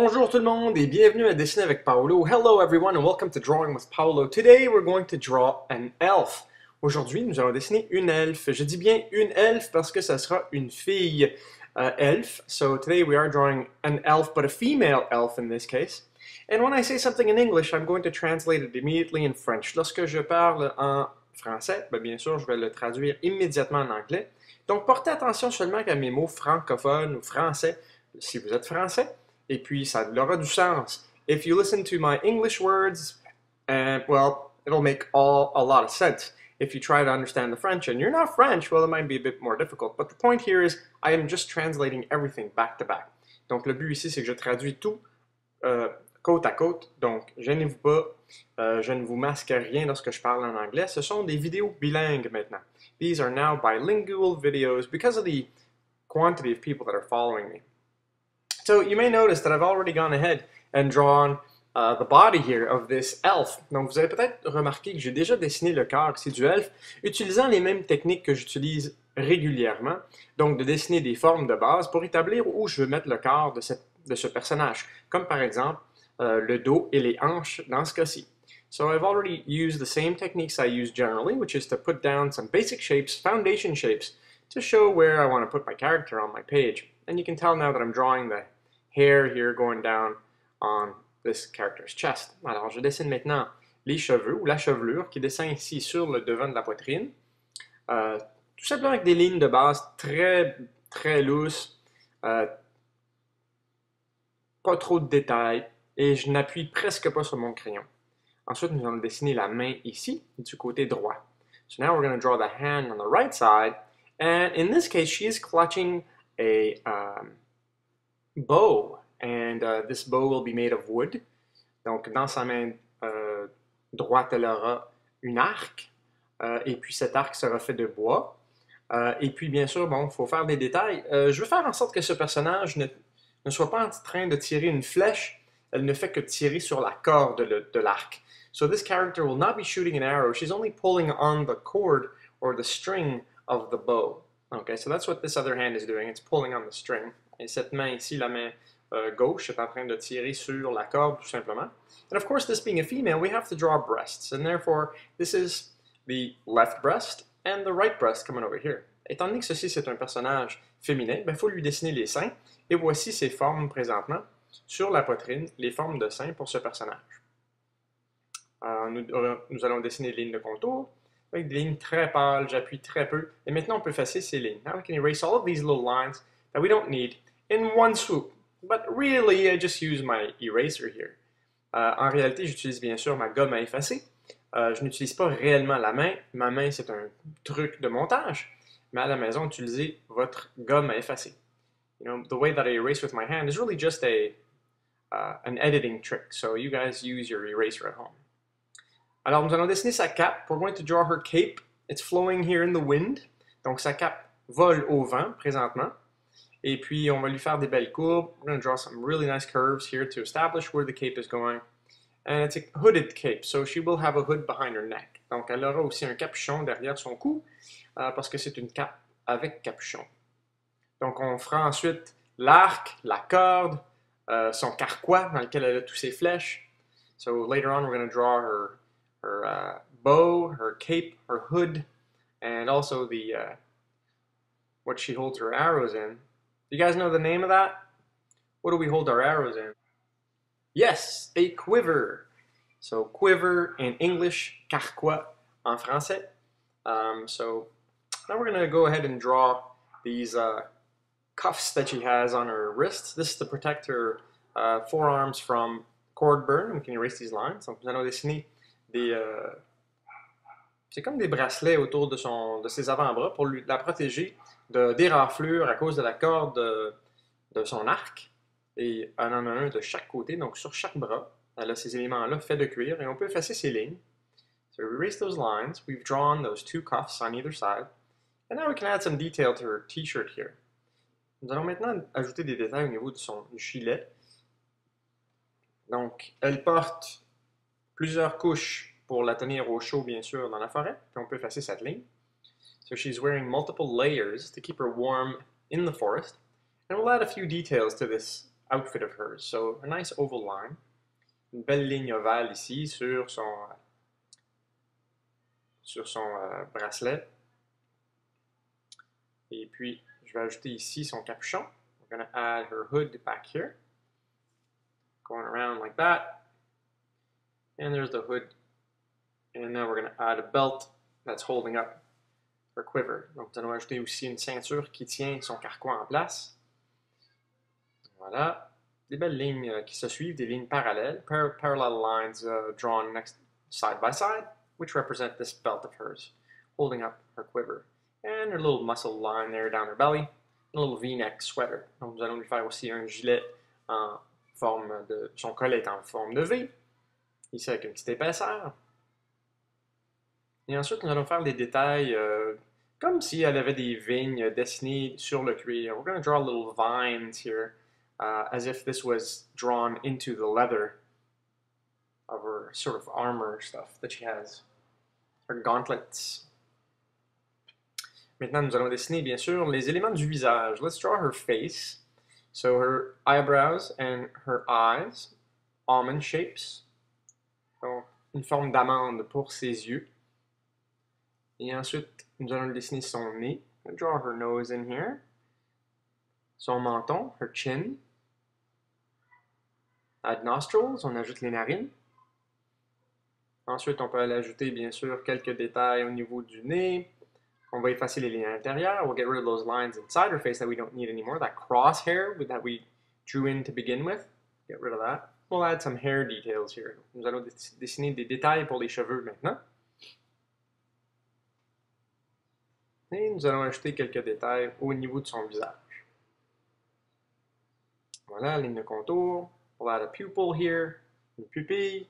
Bonjour tout le monde et bienvenue à Dessiner avec Paolo. Hello everyone and welcome to Drawing with Paolo. Today we're going to draw an elf. Aujourd'hui, nous allons dessiner une elfe. Je dis bien une elfe parce que ça sera une fille uh, elf. So today we are drawing an elf, but a female elf in this case. And when I say something in English, I'm going to translate it immediately in French. Lorsque je parle en français, ben bien sûr, je vais le traduire immédiatement en anglais. Donc portez attention seulement à mes mots francophones ou français si vous êtes français et puis ça aura du sens. If you listen to my English words, and well, it'll make all a lot of sense. If you try to understand the French and you're not French, well, it might be a bit more difficult. But the point here is, I am just translating everything back to back. Donc le but ici, c'est que je traduis tout euh, côte à côte. Donc, gênez-vous pas, euh, je ne vous masque rien lorsque je parle en anglais. Ce sont des vidéos bilingues maintenant. These are now bilingual videos because of the quantity of people that are following me. So you may notice that I've already gone ahead and drawn uh, the body here of this elf. Donc vous avez peut-être remarqué que j'ai déjà dessiné le corps ici du elf utilisant les mêmes techniques que j'utilise régulièrement, donc de dessiner des formes de base pour établir où je veux mettre le corps de, cette, de ce personnage, comme par exemple euh, le dos et les hanches dans ce cas-ci. So I've already used the same techniques I use generally, which is to put down some basic shapes, foundation shapes, to show where I want to put my character on my page. And you can tell now that I'm drawing the hair here going down on this character's chest. Alors, je dessine maintenant les cheveux ou la chevelure qui descend ici sur le devant de la poitrine. Euh, tout simplement avec des lignes de base très, très lousses, euh, pas trop de détails, et je n'appuie presque pas sur mon crayon. Ensuite, nous allons dessiner la main ici, du côté droit. So now we're going to draw the hand on the right side, and in this case, she is clutching a um, bow, and uh, this bow will be made of wood. Donc, dans sa main euh, droite, elle aura une arc, euh, et puis cet arc sera fait de bois. Euh, et puis, bien sûr, bon, il faut faire des détails. Euh, je veux faire en sorte que ce personnage ne, ne, soit pas en train de tirer une flèche, elle ne fait que tirer sur la corde de, l'arc. So this character will not be shooting an arrow, she's only pulling on the cord or the string of the bow. Okay, so that's what this other hand is doing, it's pulling on the string. Et cette main ici, la main euh, gauche, est en train de tirer sur la corde tout simplement. And of course, this being a female, we have to draw breasts. And therefore, this is the left breast and the right breast coming over here. Étant donné que ceci c'est un personnage féminin, il ben, faut lui dessiner les seins. Et voici ses formes présentement sur la poitrine, les formes de seins pour ce personnage. Euh, nous, euh, nous, allons dessiner les lignes de contour avec des lignes très pâles, j'appuie très peu. Et maintenant, on peut effacer ces lignes. Now we can erase all of these little lines that we don't need in one swoop. But really, I just use my eraser here. Euh, en réalité, j'utilise bien sûr ma gomme à effacer. Je n'utilise pas réellement la main. Ma main, c'est un truc de montage. Mais à la maison, utilisez votre gomme à effacer. You know, the way that I erase with my hand is really just a uh, an editing trick. So you guys use your eraser at home. Alors, nous allons dessiner sa cape. We're going to draw her cape. It's flowing here in the wind. Donc, sa cape vole au vent présentement. Et puis, on va lui faire des belles courbes. We're going to draw some really nice curves here to establish where the cape is going. And it's a hooded cape, so she will have a hood behind her neck. Donc, elle aura aussi un capuchon derrière son cou, euh, parce que c'est une cape avec capuchon. Donc, on fera ensuite l'arc, la corde, euh, son carquois dans lequel elle a ses flèches. So, later on, we're going to draw her, her uh, bow, her cape, her hood, and also the uh, what she holds her arrows in. You guys know the name of that? What do we hold our arrows in? Yes, a quiver. So quiver in English, carquois en français. Um, so now we're going to go ahead and draw these uh, cuffs that she has on her wrists. This is to protect her uh, forearms from cord burn. We can erase these lines. Donc nous allons dessiner des... Euh, c'est comme des bracelets autour de, son, de ses avant-bras pour lui, la protéger de déraflure à cause de la corde de, de, son arc. Et elle en a un de chaque côté, donc sur chaque bras. Elle a ces éléments-là faits de cuir et on peut effacer ces lignes. So we erase those lines. We've drawn those two cuffs on either side. And now we can add some detail to her t-shirt here. Nous allons maintenant ajouter des détails au niveau de son gilet. Donc, elle porte plusieurs couches pour la tenir au chaud, bien sûr, dans la forêt. Puis on peut effacer cette ligne. So she's wearing multiple layers to keep her warm in the forest. And we'll add a few details to this outfit of hers. So a nice oval line. Une belle ligne ovale ici sur son, sur son euh, bracelet. Et puis, je vais ajouter ici son capuchon. We're going to add her hood back here. Going around like that. And there's the hood. And now we're going to add a belt that's holding up her quiver. Donc, nous allons ajouter aussi une ceinture qui tient son carquois en place. Voilà. Des belles lignes euh, qui se suivent, des lignes parallèles. Par parallel lines uh, drawn next side by side, which represent this belt of hers, holding up her quiver. And her little muscle line there down her belly. A little v-neck sweater. Donc, nous allons lui faire aussi un gilet en forme de... Son collet est en forme de V. Ici, avec une petite épaisseur. Et ensuite, nous allons faire des détails euh, comme si elle avait des vignes dessinées sur le cuir. We're going to draw little vines here, uh, as if this was drawn into the leather of her sort of armor stuff that she has. Her gauntlets. Maintenant, nous allons dessiner, bien sûr, les éléments du visage. Let's draw her face. So her eyebrows and her eyes, almond shapes. Donc, une forme d'amande pour ses yeux. Et ensuite, nous allons dessiner son nez. I'll draw her nose in here. Son menton, her chin. Add nostrils, on ajoute les narines. Ensuite, on peut aller ajouter, bien sûr, quelques détails au niveau du nez. On va effacer les lignes intérieures. We'll get rid of those lines inside her face that we don't need anymore. That crosshair that we drew in to begin with. Get rid of that. We'll add some hair details here. Nous allons dessiner des détails pour les cheveux maintenant. Et nous allons ajouter quelques détails au niveau de son visage. Voilà, ligne de contour. We'll add a pupil here, une pupille,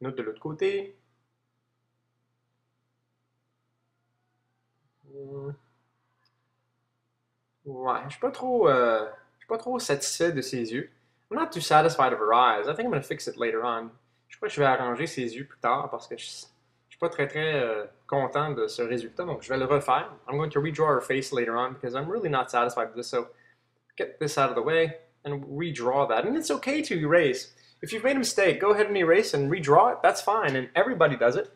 une autre de l'autre côté. Ouais, je suis pas trop, euh, je suis pas trop satisfait de ses yeux. I'm not too satisfied of her eyes. I think I'm to fix it later on. Je crois que je vais arranger ses yeux plus tard parce que je, je suis pas très très euh, content de ce résultat, donc je vais le refaire. I'm going to redraw her face later on because I'm really not satisfied with this. So get this out of the way and redraw that. And it's okay to erase. If you've made a mistake, go ahead and erase and redraw it. That's fine, and everybody does it.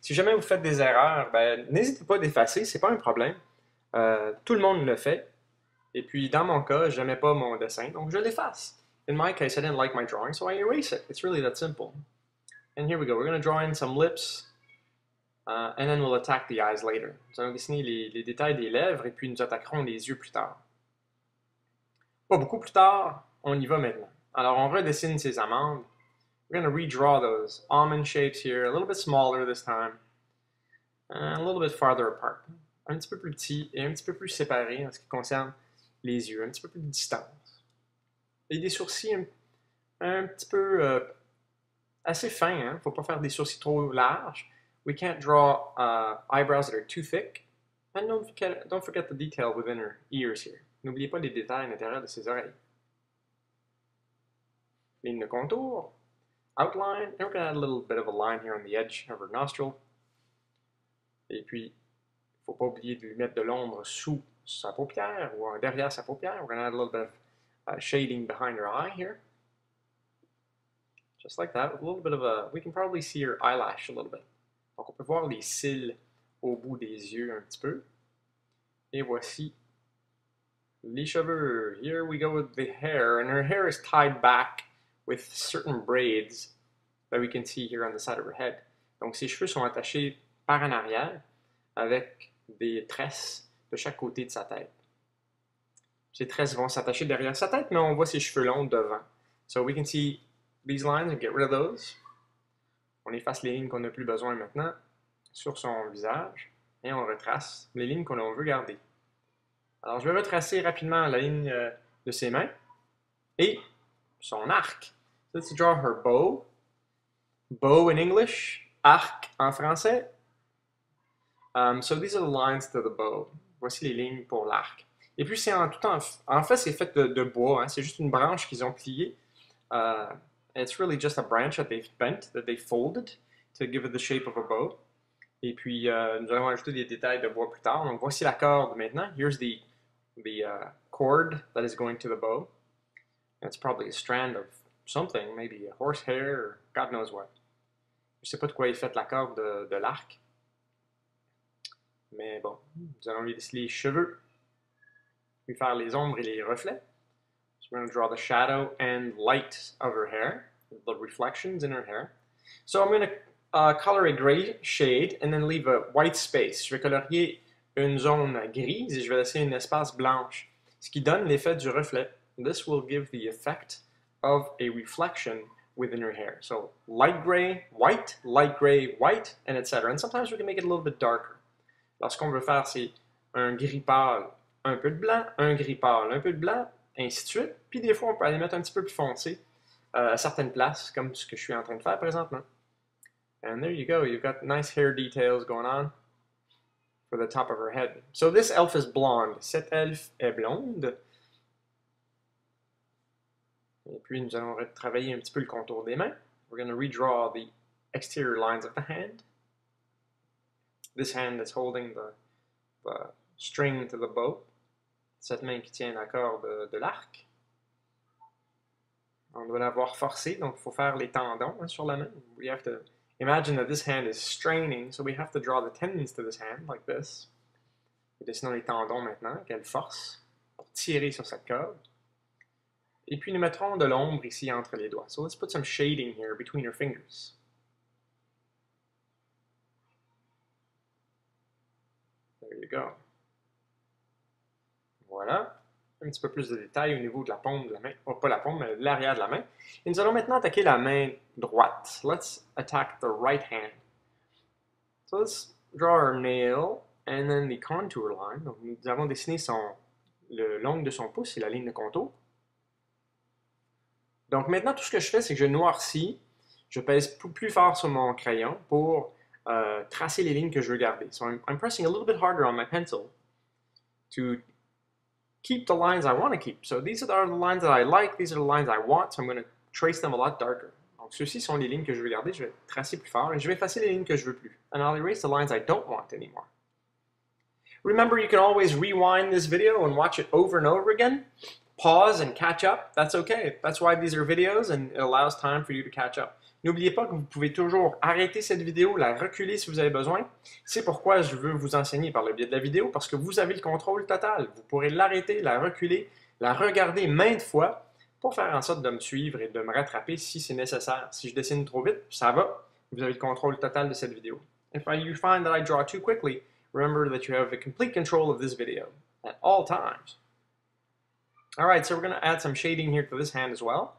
Si jamais vous faites des erreurs, ben, n'hésitez pas d'effacer, c'est pas un problème. Euh, tout le monde le fait. Et puis, dans mon cas, je n'aimais pas mon dessin, donc je l'efface. In my case, I didn't like my drawing, so I erase it. It's really that simple. And here we go. We're going to draw in some lips, uh, and then we'll attack the eyes later. Nous allons dessiner les, les détails des lèvres, et puis nous attaquerons les yeux plus tard. Pas beaucoup plus tard, on y va maintenant. Alors, on redessine ces amandes. We're going to redraw those almond shapes here, a little bit smaller this time, and a little bit farther apart. Un petit peu plus petit et un petit peu plus séparé en ce qui concerne les yeux, un petit peu plus de distance. Et des sourcils un, un petit peu euh, assez fins, il hein? ne faut pas faire des sourcils trop larges. We can't draw uh, eyebrows that are too thick. And don't forget, don't forget the detail within her ears here. N'oubliez pas les détails à l'intérieur de ses oreilles. Ligne de contour, outline, and we're going to add a little bit of a line here on the edge of her nostril. Et puis, il faut pas oublier de lui mettre de l'ombre sous sa paupière ou derrière sa paupière. We're going to add a little bit of uh, shading behind her eye here. Just like that, with a little bit of a, we can probably see her eyelash a little bit. Donc on peut voir les cils au bout des yeux un petit peu. Et voici les cheveux. Here we go with the hair, and her hair is tied back with certain braids that we can see here on the side of her head. Donc ses cheveux sont attachés par en arrière avec des tresses de chaque côté de sa tête. Ces tresses vont s'attacher derrière sa tête, mais on voit ses cheveux longs devant. So we can see these lines and get rid of those. On efface les lignes qu'on n'a plus besoin maintenant sur son visage et on retrace les lignes qu'on veut garder. Alors je vais retracer rapidement la ligne euh, de ses mains et son arc. Let's draw her bow. Bow in English, arc en français. Um, so these are the lines to the bow. Voici les lignes pour l'arc. Et puis c'est en tout en, en fait c'est fait de, de bois. Hein. C'est juste une branche qu'ils ont pliée. Uh, it's really just a branch that they've bent, that they folded to give it the shape of a bow. Et puis, euh, nous allons ajouter des détails de bois plus tard. Donc, voici la corde maintenant. Here's the, the uh, cord that is going to the bow. It's probably a strand of something, maybe a horsehair or God knows what. Je sais pas de quoi est faite la corde de, de l'arc. Mais bon, nous allons lui dessiner les cheveux, lui faire les ombres et les reflets. So we're going to draw the shadow and light of her hair, the reflections in her hair. So I'm going to uh, color a gray shade and then leave a white space. Je vais colorier une zone grise et je vais laisser un espace blanche, ce qui donne l'effet du reflet. This will give the effect of a reflection within your hair. So light gray, white, light gray, white, and etc. And sometimes we can make it a little bit darker. Alors ce qu'on veut faire, c'est un gris pâle, un peu de blanc, un gris pâle, un peu de blanc, ainsi de suite. Puis des fois, on peut aller mettre un petit peu plus foncé euh, à certaines places, comme ce que je suis en train de faire présentement. And there you go, you've got nice hair details going on for the top of her head. So this elf is blonde. Cette elfe est blonde. Et puis nous allons travailler un petit peu le contour des mains. We're going to redraw the exterior lines of the hand. This hand is holding the, the string to the bow. Cette main qui tient la corde de l'arc. On doit l'avoir forcé, donc il faut faire les tendons hein, sur la main. We have to imagine that this hand is straining, so we have to draw the tendons to this hand, like this. Dessinons les tendons maintenant, qu'elle force, pour tirer sur cette corde. Et puis nous mettrons de l'ombre ici entre les doigts. So let's put some shading here between her fingers. There you go. Voilà. Un petit peu plus de détails au niveau de la paume de la main. Oh, pas la paume, mais l'arrière de la main. Et nous allons maintenant attaquer la main droite. Let's attack the right hand. So let's draw our nail and then the contour line. Donc nous avons dessiné le long de son pouce et la ligne de contour. Donc maintenant, tout ce que je fais, c'est que je noircis. Je pèse plus fort sur mon crayon pour uh, tracer les lignes que je veux garder. So I'm, I'm pressing a little bit harder on my pencil to keep the lines I want to keep. So these are the lines that I like, these are the lines I want, so I'm going to trace them a lot darker. Donc ceux-ci sont les lignes que je veux garder, je vais tracer plus fort et je vais effacer les lignes que je veux plus. And I'll erase the lines I don't want anymore. Remember, you can always rewind this video and watch it over and over again. Pause and catch up, that's okay. That's why these are videos and it allows time for you to catch up. N'oubliez pas que vous pouvez toujours arrêter cette vidéo, la reculer si vous avez besoin. C'est pourquoi je veux vous enseigner par le biais de la vidéo, parce que vous avez le contrôle total. Vous pourrez l'arrêter, la reculer, la regarder maintes fois pour faire en sorte de me suivre et de me rattraper si c'est nécessaire. Si je dessine trop vite, ça va. Vous avez le contrôle total de cette vidéo. If you find that I draw too quickly, remember that you have a complete control of this video at all times. All right, so we're going to add some shading here to this hand as well.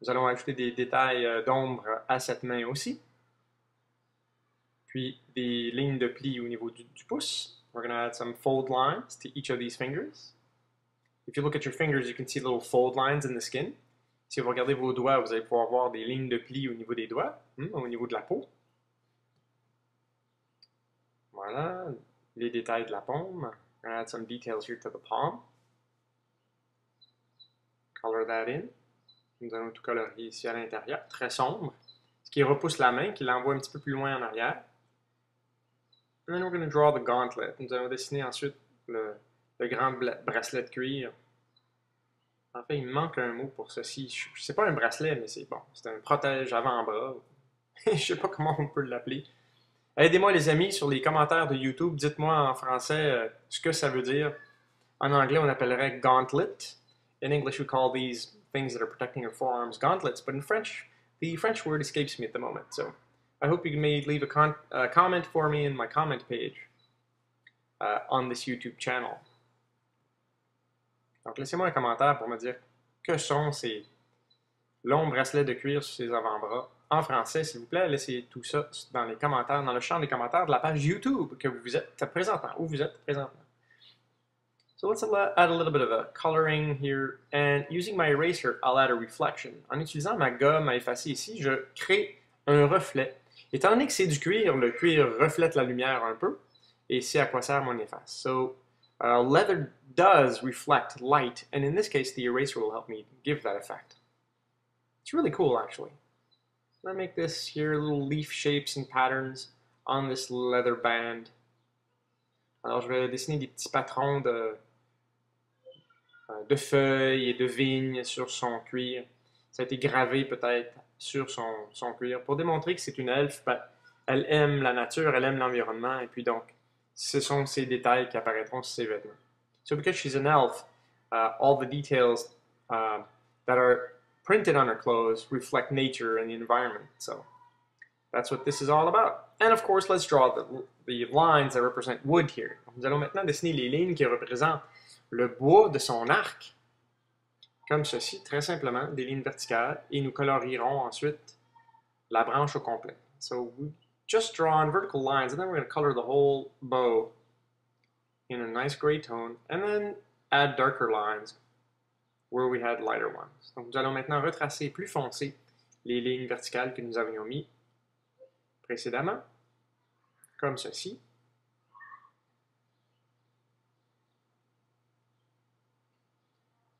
Nous allons ajouter des détails euh, d'ombre à cette main aussi. Puis des lignes de pli au niveau du, pouce. We're going to add some fold lines to each of these fingers. If you look at your fingers, you can see little fold lines in the skin. Si vous regardez vos doigts, vous allez pouvoir voir des lignes de pli au niveau des doigts, hmm, au niveau de la peau. Voilà, les détails de la paume. I'm going to add some details here to the palm. Color that in. Nous allons tout colorier ici à l'intérieur, très sombre, ce qui repousse la main, qui l'envoie un petit peu plus loin en arrière. And then we're going to draw the gauntlet. Nous allons dessiner ensuite le, grand bracelet de cuir. En fait, il me manque un mot pour ceci. C'est pas un bracelet, mais c'est bon. C'est un protège avant-bras. Je sais pas comment on peut l'appeler. Aidez-moi les amis sur les commentaires de YouTube. Dites-moi en français euh, ce que ça veut dire. En anglais, on appellerait gauntlet. In English, we call these things that are protecting your forearms gauntlets, but in French, the French word escapes me at the moment. So I hope you maybe leave a uh, comment for me in my comment page uh, on this YouTube channel. Donc laissez-moi un commentaire pour me dire que sont ces longs bracelets de cuir sur ses avant-bras en français, s'il vous plaît. Laissez tout ça dans les commentaires, dans le champ des commentaires de la page YouTube que vous êtes présentement, où vous êtes présentement. So let's add a little bit of a coloring here, and using my eraser, I'll add a reflection. En utilisant ma gomme à effacer ici, je crée un reflet. Étant donné que c'est du cuir, le cuir reflète la lumière un peu, et c'est à quoi sert mon efface. So uh, leather does reflect light, and in this case, the eraser will help me give that effect. It's really cool, actually. I'm gonna make this here little leaf shapes and patterns on this leather band. Alors, je vais dessiner des petits patrons de, de feuilles et de vignes sur son cuir. Ça a été gravé peut-être sur son, son cuir pour démontrer que c'est une elfe. Ben, elle aime la nature, elle aime l'environnement, et puis donc, ce sont ces détails qui apparaîtront sur ses vêtements. So because she's an elf, uh, all the details uh, that are printed on her clothes reflect nature and the environment. So that's what this is all about. And of course, let's draw the, the lines that represent wood here. Nous allons maintenant dessiner les lignes qui représentent le bois de son arc, comme ceci, très simplement, des lignes verticales, et nous colorierons ensuite la branche au complet. So we just draw on vertical lines, and then we're going to color the whole bow in a nice gray tone, and then add darker lines where we had lighter ones. Donc nous allons maintenant retracer plus foncé les lignes verticales que nous avions mis précédemment, comme ceci.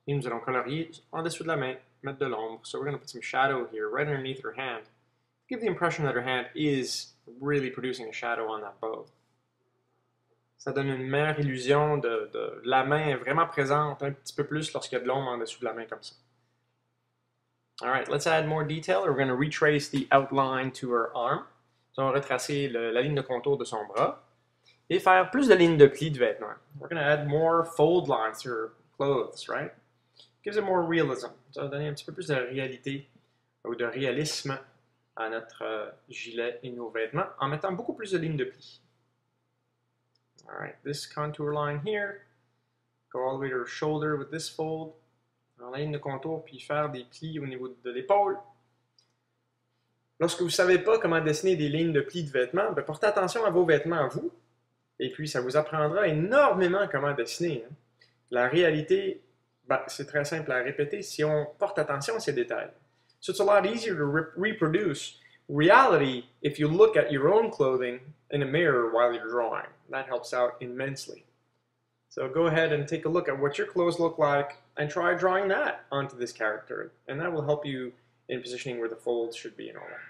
Nous allons colorier en dessous de la main, mettre de l'ombre. So we're going to put some shadow here, right underneath her hand. Give the impression that her hand is really producing a shadow on that bow. Ça donne une meilleure illusion de, la main est vraiment présente un petit peu plus lorsqu'il y a de l'ombre en dessous de la main comme ça. All right, let's add more detail. We're going to retrace the outline to her arm. On va retracer la ligne de contour de son bras et faire plus de lignes de plis de vêtements. We're going to add more fold lines to her clothes, right? Ça va donner un petit peu plus de réalité ou de réalisme à notre euh, gilet et nos vêtements en mettant beaucoup plus de lignes de plis. All right, this contour line here, go all the way to her shoulder with this fold. En ligne de contour, puis faire des plis au niveau de l'épaule. Lorsque vous ne savez pas comment dessiner des lignes de plis de vêtements, ben portez attention à vos vêtements à vous, et puis ça vous apprendra énormément comment dessiner. Hein. La réalité, ben, c'est très simple à répéter si on porte attention à ces détails. So it's a lot easier to re reproduce reality if you look at your own clothing in a mirror while you're drawing. That helps out immensely. So go ahead and take a look at what your clothes look like and try drawing that onto this character. And that will help you in positioning where the folds should be and all that.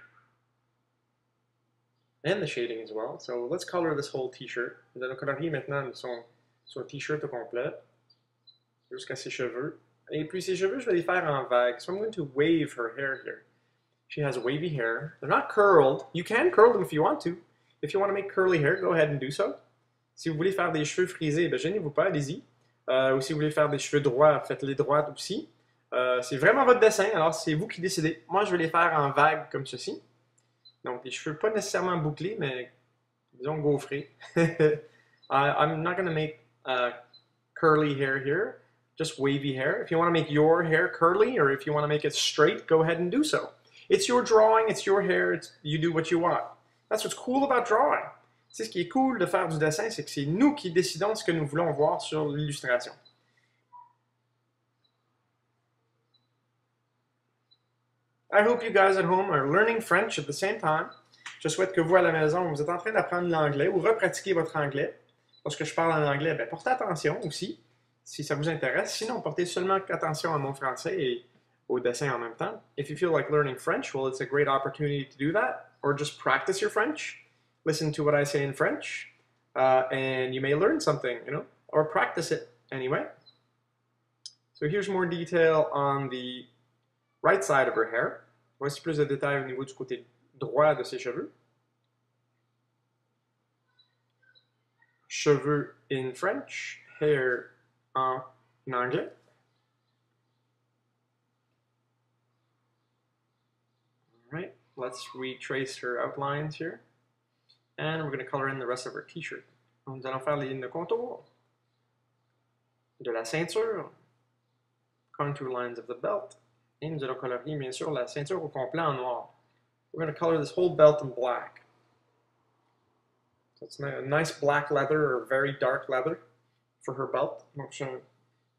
And the shading as well. So let's color this whole t-shirt. Nous allons colorer maintenant son, t-shirt au complet jusqu'à ses cheveux. Et puis ses cheveux, je vais les faire en vague. So I'm going to wave her hair here. She has wavy hair. They're not curled. You can curl them if you want to. If you want to make curly hair, go ahead and do so. Si vous voulez faire des cheveux frisés, ben gênez-vous pas, allez-y. Euh, ou si vous voulez faire des cheveux droits, faites-les droits aussi. Euh, c'est vraiment votre dessin, alors c'est vous qui décidez. Moi, je vais les faire en vagues comme ceci. Donc, les cheveux pas nécessairement bouclés, mais disons gaufrés. I'm not going to make uh, curly hair here, just wavy hair. If you want to make your hair curly or if you want to make it straight, go ahead and do so. It's your drawing, it's your hair, it's, you do what you want. That's what's cool about drawing. C'est ce qui est cool de faire du dessin, c'est que c'est nous qui décidons ce que nous voulons voir sur l'illustration. I hope you guys at home are learning French at the same time. Je souhaite que vous à la maison, vous êtes en train d'apprendre l'anglais ou repratiquer votre anglais. Lorsque je parle en anglais, ben, portez attention aussi, si ça vous intéresse. Sinon, portez seulement attention à mon français et au dessin en même temps. If you feel like learning French, well, it's a great opportunity to do that. Or just practice your French. Listen to what I say in French, uh, and you may learn something, you know, or practice it anyway. So here's more detail on the right side of her hair. Voici plus de détails au niveau du côté droit de ses cheveux. Cheveux in French, hair en anglais. All right, let's retrace her outlines here. And we're going to color in the rest of her t-shirt. Nous allons faire les lignes de contour de la ceinture, contour lines of the belt, et nous allons colorier bien sûr la ceinture au complet en noir. We're going to color this whole belt in black. So it's a nice black leather or very dark leather for her belt. Donc c'est un,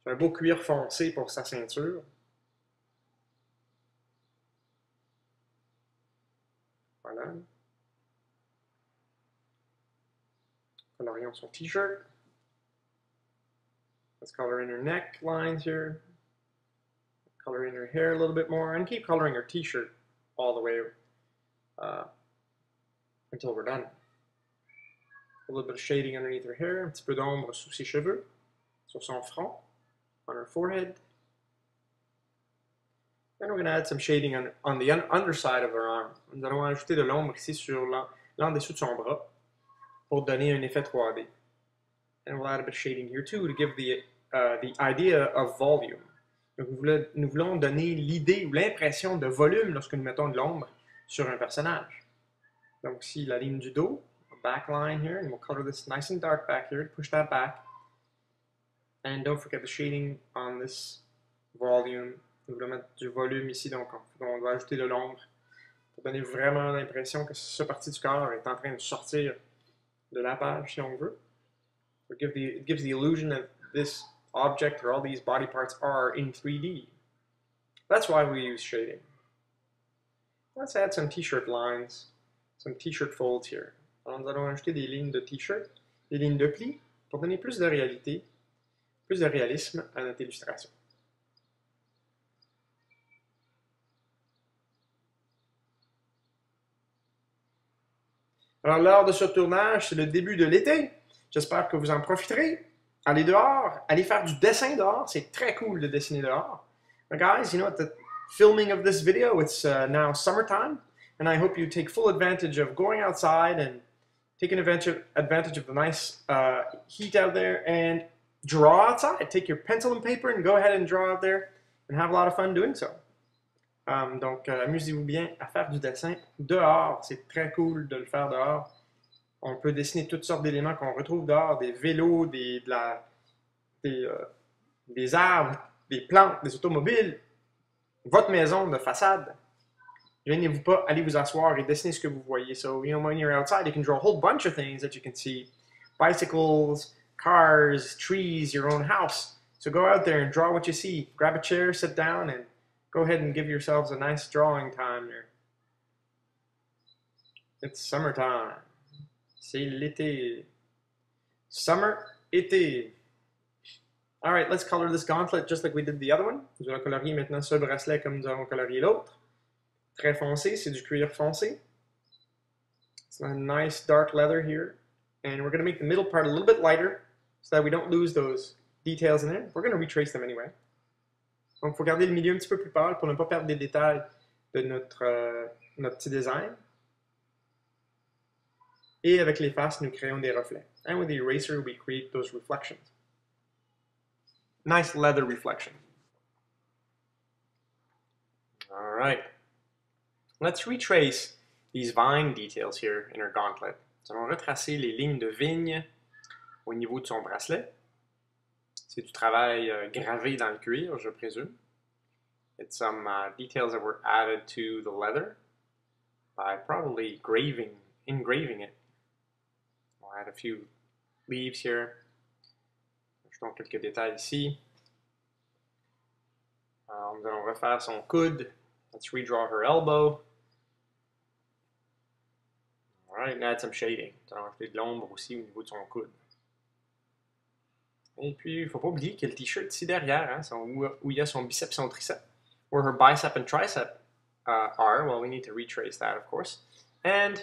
un beau cuir foncé pour sa ceinture. Voilà. Colorions son t-shirt. Let's color in her neck lines here. Color in her hair a little bit more, and keep coloring her t-shirt all the way uh, until we're done. A little bit of shading underneath her hair, un petit peu d'ombre sous ses cheveux, sur son front, on her forehead. Then we're going to add some shading on, the un underside of her arm. Nous allons ajouter de l'ombre ici sur l'en dessous de son bras pour donner un effet 3D. And we'll add a bit of shading here too to give the, uh, the idea of volume. Donc, nous voulons donner l'idée ou l'impression de volume lorsque nous mettons de l'ombre sur un personnage. Donc, ici, la ligne du dos, back line here, and we'll color this nice and dark back here, push that back. And don't forget the shading on this volume. Nous voulons mettre du volume ici, donc on va ajouter de l'ombre pour donner vraiment l'impression que cette partie du corps est en train de sortir de la page, si on veut. It gives the, it gives the illusion that this object or all these body parts are in 3D. That's why we use shading. Let's add some t-shirt lines, some t-shirt folds here. Alors nous allons ajouter des lignes de t-shirt, des lignes de pli, pour donner plus de réalité, plus de réalisme à notre illustration. Alors, lors de ce tournage, c'est le début de l'été. J'espère que vous en profiterez. Allez dehors, allez faire du dessin dehors. C'est très cool de dessiner dehors. But guys, you know, at the filming of this video, it's uh, now summertime, and I hope you take full advantage of going outside and taking advantage, advantage of the nice uh, heat out there and draw outside. Take your pencil and paper and go ahead and draw out there and have a lot of fun doing so. Um, donc, euh, amusez-vous bien à faire du dessin dehors. C'est très cool de le faire dehors. On peut dessiner toutes sortes d'éléments qu'on retrouve dehors, des vélos, des, euh, des arbres, des plantes, des automobiles, votre maison de façade. Gênez-vous pas, allez vous asseoir et dessiner ce que vous voyez. So, you know, when you're outside, you can draw a whole bunch of things that you can see. Bicycles, cars, trees, your own house. So go out there and draw what you see. Grab a chair, sit down, and go ahead and give yourselves a nice drawing time here. It's summertime. C'est l'été. Summer, été. All right, let's color this gauntlet just like we did the other one. Nous allons colorier maintenant ce bracelet comme nous avons colorié l'autre. Très foncé, c'est du cuir foncé. It's a nice dark leather here. And we're going to make the middle part a little bit lighter so that we don't lose those details in there. We're going to retrace them anyway. Donc, il faut garder le milieu un petit peu plus pâle pour ne pas perdre des détails de notre, euh, notre petit design. Et avec les faces, nous créons des reflets. And with the eraser, we create those reflections. Nice leather reflection. All right. Let's retrace these vine details here in our gauntlet. Nous allons retracer les lignes de vigne au niveau de son bracelet. C'est du travail euh, gravé dans le cuir, je présume. It's some uh, details that were added to the leather by probably graving, engraving it. I'll add a few leaves here. Ajoutons quelques détails ici. Alors, nous allons refaire son coude. Let's redraw her elbow. Alright, and add some shading. Nous allons ajouter de l'ombre aussi au niveau de son coude. Et puis, il ne faut pas oublier qu'il y a le t-shirt ici derrière, hein, où, il y a son biceps et son triceps. Where her bicep and tricep uh, are, well, we need to retrace that, of course. And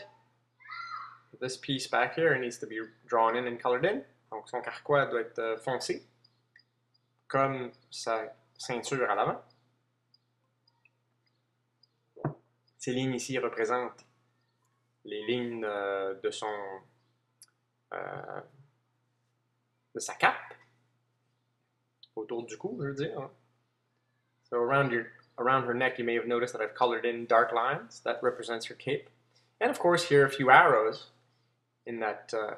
this piece back here needs to be drawn in and colored in. Donc, son carquois doit être euh, foncé, comme sa ceinture à l'avant. Ces lignes ici représentent les lignes euh, de son euh, de sa cape autour du cou, je veux dire. So around your around her neck, you may have noticed that I've colored in dark lines. That represents her cape. And of course, here a few arrows in that uh,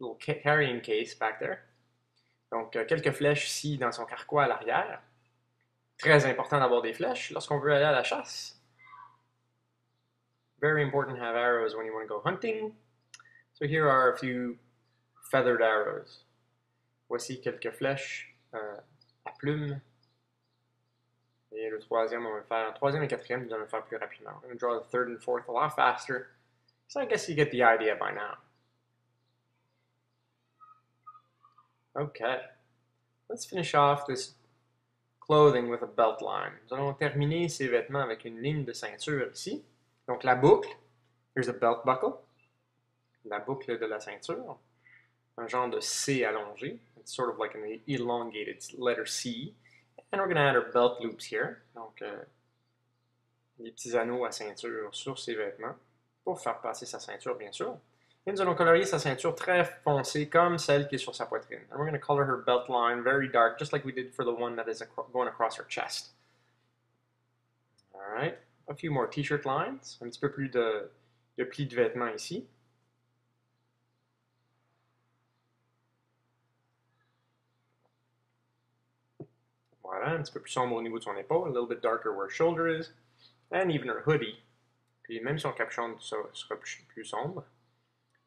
little carrying case back there. Donc, euh, quelques flèches ici dans son carquois à l'arrière. Très important d'avoir des flèches lorsqu'on veut aller à la chasse. Very important to have arrows when you want to go hunting. So here are a few feathered arrows. Voici quelques flèches euh, à plumes. Et le troisième, on va faire. Le troisième et quatrième, nous allons le faire plus rapidement. We're going draw the third and fourth a lot faster. So I guess you get the idea by now. Okay. Let's finish off this clothing with a belt line. Nous allons terminer ces vêtements avec une ligne de ceinture ici. Donc la boucle, here's a belt buckle, la boucle de la ceinture, un genre de C allongé. It's sort of like an elongated letter C. And we're going to add our belt loops here. Donc, euh, des petits anneaux à ceinture sur ses vêtements pour faire passer sa ceinture, bien sûr. Et nous allons colorier sa ceinture très foncée comme celle qui est sur sa poitrine. And we're going to color her belt line very dark, just like we did for the one that is going across her chest. All right. A few more t-shirt lines. Un petit peu plus de, de plis de vêtements ici. Voilà, un petit peu plus sombre au niveau de son épaule, a little bit darker where her shoulder is, and even her hoodie. Puis même son capuchon sera plus sombre.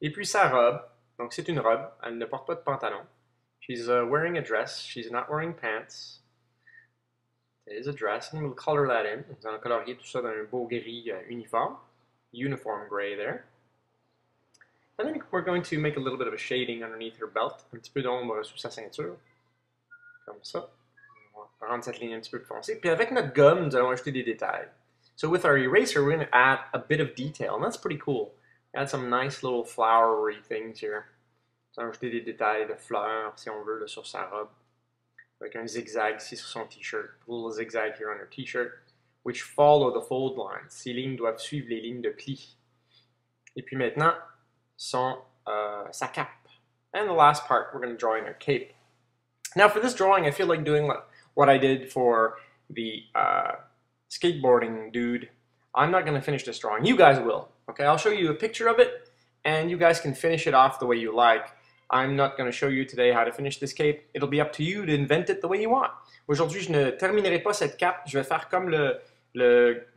Et puis sa robe, donc c'est une robe, elle ne porte pas de pantalon. She's uh, wearing a dress, she's not wearing pants. It is a dress, and we'll color that in. Nous allons colorier tout ça d'un beau gris uh, uniforme. Uniform gray there. And then we're going to make a little bit of a shading underneath her belt, un petit peu d'ombre sous sa ceinture, comme ça. On va rendre cette ligne un petit peu plus foncée. Puis avec notre gomme, nous allons ajouter des détails. So with our eraser, we're going to add a bit of detail, and that's pretty cool. Add some nice little flowery things here. Nous allons ajouter des détails de fleurs, si on veut, là, sur sa robe. Avec un zigzag ici sur son t-shirt. A little zigzag here on her t-shirt, which follow the fold lines. Ces lignes doivent suivre les lignes de pli. Et puis maintenant, son, uh, sa cape. And the last part, we're going to draw in her cape. Now for this drawing, I feel like doing what I did for the uh, skateboarding dude. I'm not going to finish this drawing. You guys will. Okay, I'll show you a picture of it, and you guys can finish it off the way you like. I'm not going to show you today how to finish this cape. It'll be up to you to invent it the way you want. Aujourd'hui, je ne terminerai pas cette cape. Je vais faire comme le,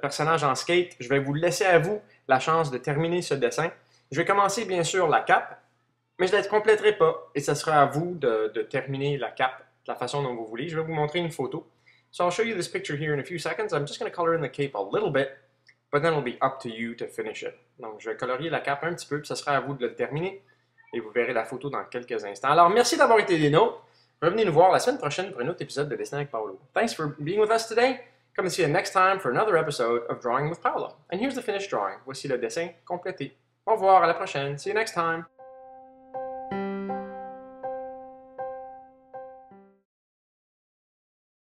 personnage en skate. Je vais vous laisser à vous la chance de terminer ce dessin. Je vais commencer bien sûr la cape, mais je ne la compléterai pas. Et ce sera à vous de, de terminer la cape de la façon dont vous voulez. Je vais vous montrer une photo. So I'll show you this picture here in a few seconds. I'm just going to color in the cape a little bit, but then it'll be up to you to finish it. Donc, je vais colorier la cape un petit peu, puis ce sera à vous de le terminer. Et vous verrez la photo dans quelques instants. Alors, merci d'avoir été des nôtres. Revenez nous voir la semaine prochaine pour un autre épisode de Dessin avec Paolo. Thanks for being with us today. Come and see you next time for another episode of Drawing with Paolo. And here's the finished drawing. Voici le dessin complété. Au revoir, à la prochaine. See you next time.